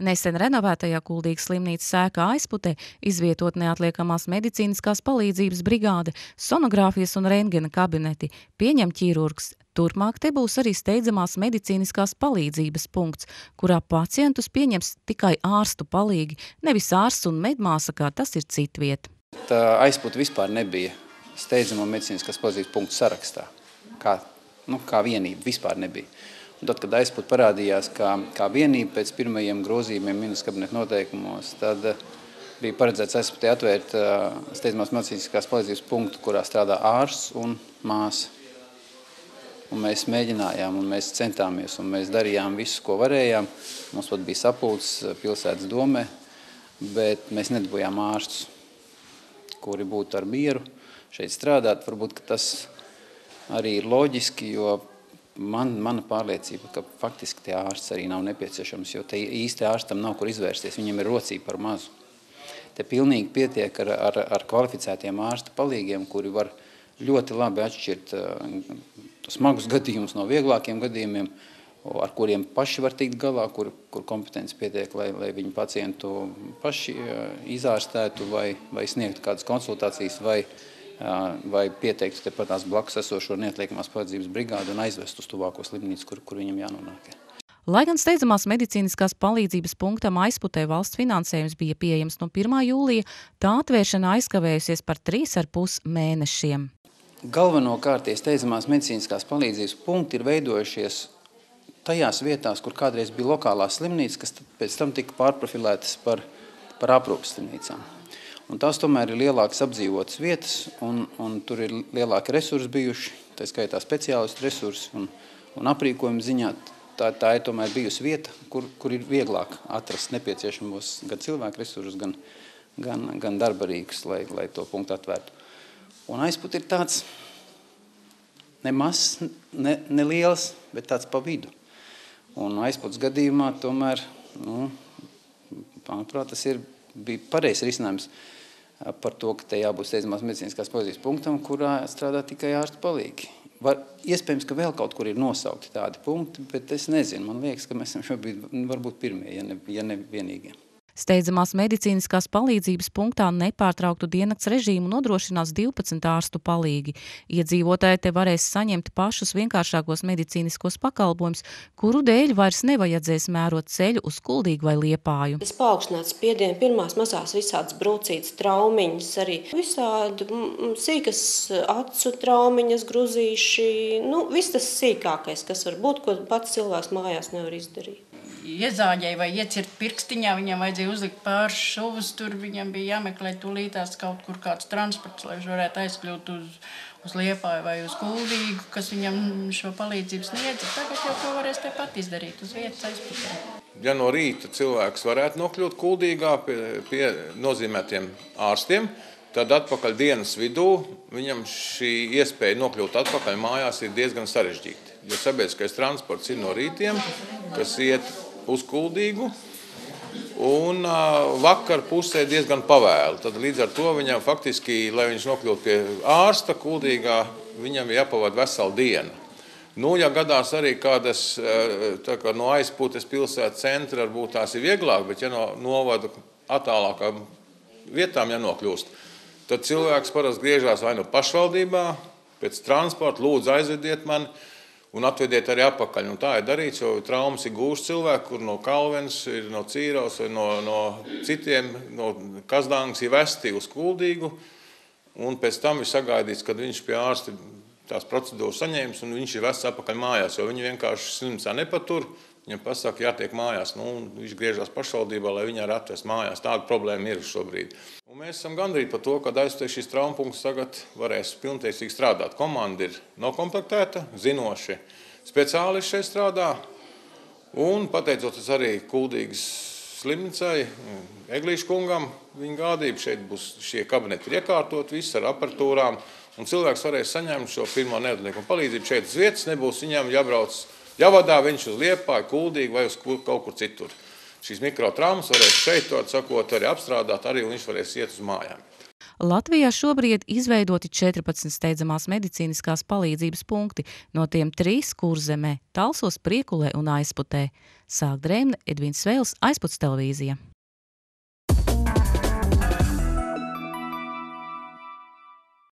Nesen renovētajā Kuldīgas slimnīcas sēkā aizputē izvietot neatliekamās medicīniskās palīdzības brigāde, sonogrāfijas un rentgena kabineti, pieņem ķīrurgs. Turpmāk te būs arī steidzamās medicīniskās palīdzības punkts, kurā pacientus pieņems tikai ārstu palīgi, nevis ārsts un medmāsa, kā tas ir citviet. Tā aizputa vispār nebija steidzamo medicīniskās palīdzības punktu sarakstā, kā, nu, kā vienība vispār nebija. Un tad, kad aizput parādījās kā, kā vienība pēc pirmajiem grozījumiem ministrs kabineta noteikumos, tad eh, bija paredzēts aizputē atvērt uh, steidzamās medicīniskās palīdzības punktu, kurā strādā ārsts un māsa. Un mēs mēģinājām, un mēs centāmies, un mēs darījām visu, ko varējām. Mums pat bija sapulcs eh, pilsētas domē, bet mēs nedabūjām ārstus, kuri būtu ar mieru šeit strādāt. Varbūt tas arī ir loģiski, jo man, mana pārliecība, ka faktiski tie ārsts arī nav nepieciešams, jo te īsti ārstam nav kur izvērsties, viņam ir rocība par mazu. Te pilnīgi pietiek ar, ar, ar kvalificētiem ārsta palīgiem, kuri var ļoti labi atšķirt uh, smagus gadījumus no vieglākiem gadījumiem, ar kuriem paši var tikt galā, kur, kur kompetence pietiek, lai, lai viņu pacientu paši uh, izārstētu vai, vai sniegtu kādas konsultācijas vai uh, vai pieteikt tepat tās blakus esošo neatliekamās palīdzības brigādu un aizvest uz tuvāko slimnīcu, kur, kur viņam jānonāk. Lai gan steidzamās medicīniskās palīdzības punktam aizputē valsts finansējums bija pieejams no 1. jūlija, tā atvēršana aizkavējusies par 3,5 mēnešiem. Galvenokārt tie steidzamās medicīniskās palīdzības punkti ir veidojušies tajās vietās, kur kādreiz bija lokālās slimnīcas, kas pēc tam tika pārprofilētas par, par aprūpas slimnīcām. Un tās tomēr ir lielākas apdzīvotas vietas, un, un tur ir lielāki resursi bijuši, tā skaitā speciālistu resursi un, un aprīkojuma ziņā. Tā, tā ir tomēr bijusi vieta, kur, kur ir vieglāk atrast nepieciešamos gan cilvēku resursus, gan, gan, gan darbarīgus, lai, lai to punktu atvērtu. Un aizput ir tāds ne mazs, ne, ne liels, bet tāds pa vidu. Un aizputs gadījumā tomēr, nu, manuprāt, tas ir, bija pareizs risinājums par to, ka te jābūt steidzamās medicīniskās palīdzības punktam, kurā strādā tikai ārstu palīgi. Var, iespējams, ka vēl kaut kur ir nosaukti tādi punkti, bet es nezinu. Man liekas, ka mēs esam šobrīd varbūt pirmie, ja ne, ja ne vienīgie. Steidzamās medicīniskās palīdzības punktā nepārtrauktu diennakts režīmu nodrošinās 12 ārstu palīgi. Iedzīvotāji te varēs saņemt pašus vienkāršākos medicīniskos pakalpojumus, kuru dēļ vairs nevajadzēs mērot ceļu uz kuldīgu vai liepāju. Es paaugstināts spiedienu, pirmās mazās visādas brūcītas traumiņas, arī visādi sīkas acu traumiņas, gruzīši, nu, viss tas sīkākais, kas var būt, ko pats cilvēks mājās nevar izdarīt iezāģēja vai iecirt pirkstiņā, viņam vajadzēja uzlikt pāris šuvus, tur viņam bija jāmeklē tūlītās kaut kur kāds transports, lai viņš varētu aizkļūt uz, uz Liepāju vai uz Kuldīgu, kas viņam šo palīdzību sniedza. Tagad jau to varēs tepat izdarīt uz vietas aizputē. Ja no rīta cilvēks varētu nokļūt Kuldīgā pie, pie nozīmētiem ārstiem, tad atpakaļ dienas vidū viņam šī iespēja nokļūt atpakaļ mājās ir diezgan sarežģīta. Jo sabiedriskais transports ir no rītiem, kas iet uzkuldīgu. Un uh, vakar pusē diezgan pavēlu. Tad līdz ar to viņam faktiski, lai viņš nokļūtu pie ārsta kuldīgā, viņam ir jāpavada vesela diena. Nu, ja gadās arī kādas kā no aizpūtes pilsētas centra, varbūt tās ir vieglāk, bet ja no novada attālākām vietām jānokļūst, tad cilvēks parasti griežās vai nu pašvaldībā, pēc transporta, lūdzu aizvediet mani, un atvediet arī atpakaļ. Un tā ir darīts, jo traumas ir gūšas cilvēki, kur no Kalvens, no Cīraus vai no, no citiem, no Kazdāngas ir vesti uz Kuldīgu, un pēc tam ir sagaidīts, kad viņš pie ārsta tās procedūras saņēmis, un viņš ir vests atpakaļ mājās, jo viņi vienkārši slimnīcā nepatur, Viņam pasaka, jātiek mājās. Nu, viņš griežas pašvaldībā, lai viņu arī atvest mājās. Tāda problēma ir šobrīd. Un mēs esam gandrīz par to, ka aizstāj šis traumapunkts tagad varēs pilntiesīgi strādāt. Komanda ir nokomplektēta, zinoši speciālisti šeit strādā. Un pateicoties arī Kuldīgas slimnīcai, Eglīšu kungam, viņa gādība šeit būs šie kabineti ir iekārtot, viss ar aparatūrām. Un cilvēks varēs saņemt šo pirmo neatliekumu palīdzību šeit uz vietas, nebūs viņam jābrauc Jāvadā viņš uz Liepāju, Kuldīgi vai uz kaut kur citur. Šīs mikrotraumas varēs šeit, to sakot, arī apstrādāt, arī viņš varēs iet uz mājām. Latvijā šobrīd izveidoti 14 steidzamās medicīniskās palīdzības punkti, no tiem 3 kurzemē, Talsos, Priekulē un Aizputē. Sāk drēmne Edvins Svēls, Aizputs televīzija.